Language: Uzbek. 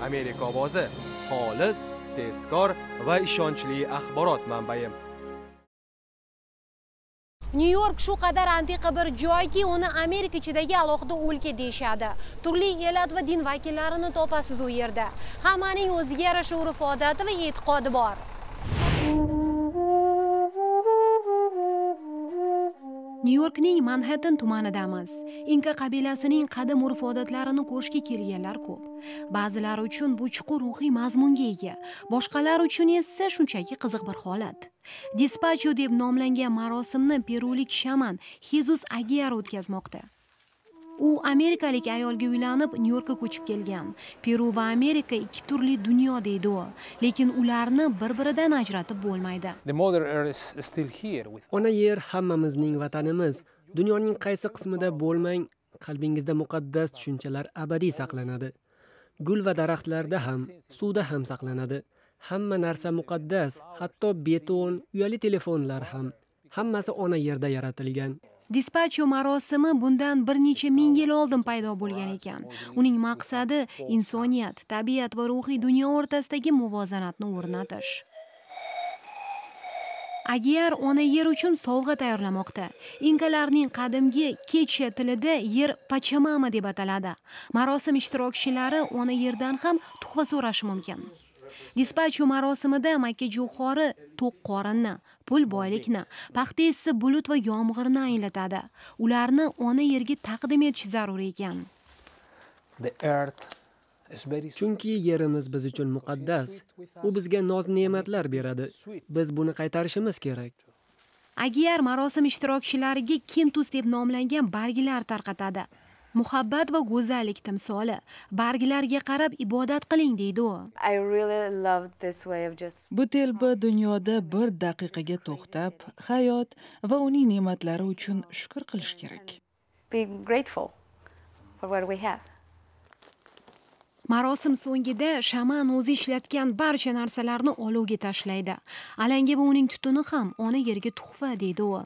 amerika ovozi xolis tezkor va ishonchli axborot manbai. Nyu york shu qadar antiqa bir joyki uni amerika ichidagi alohida o'lka deyishadi. Turli elat va din vakillarini topasiz u yerda. Hammaning o'ziga yarasha urf odati va e'tiqodi bor. Nyu yorkning manhattan tumanidamiz. Inka qabilasining qadim urf odatlarini ko'rishga kelganlar ko'p. Ba'zilar uchun bu chuqur ruhiy mazmunga ega boshqalar uchun esa shunchaki qiziq bir holat. Dispacho deb nomlangan marosimni perulik shaman xezus agiar o'tkazmoqda. U amerikalik ayolga uylanib nyu yorkka ko'chib kelgan. Peru va amerika ikki turli dunyo deydi u. Lekin ularni bir biridan ajratib bo'lmaydi. Ona yer hammamizning vatanimiz. Dunyoning qaysi qismida bo'lmang qalbingizda muqaddas tushunchalar abadiy saqlanadi. Gul va daraxtlarda ham suvda ham saqlanadi. Hamma narsa muqaddas hatto beton uyali telefonlar ham hammasi ona yerda yaratilgan dispacho marosimi bundan bir necha ming yil oldin paydo bo'lgan ekan. Uning maqsadi insoniyat tabiat va ruhiy dunyo o'rtasidagi muvozanatni o'rnatish. Agiar ona yer uchun sovg'a tayyorlamoqda inkalarning qadimgi kecha tilida yer pachamama deb ataladi. Marosim ishtirokchilari ona yerdan ham tuhfa so'rashi mumkin. Dispacho marosimida makka jo'xori to'q qorinni pul boylikni paxta esa bulut va yomg'irni anglatadi. Ularni ona yerga taqdim etish zarur ekan. Chunki yerimiz biz uchun muqaddas. U bizga noz ne'matlar beradi. Biz buni qaytarishimiz kerak. Agiyar marosim ishtirokchilariga kintus deb nomlangan barglar tarqatadi muhabbat va go'zallik timsoli barglarga qarab ibodat qiling deydi u. Bu telba dunyoda bir daqiqaga to'xtab hayot va uning ne'matlari uchun shukur qilish kerak. Marosim so'ngida shaman o'zi ishlatgan barcha narsalarni olovga tashlaydi. Alanga va uning tutuni ham ona yerga tuhfa deydi u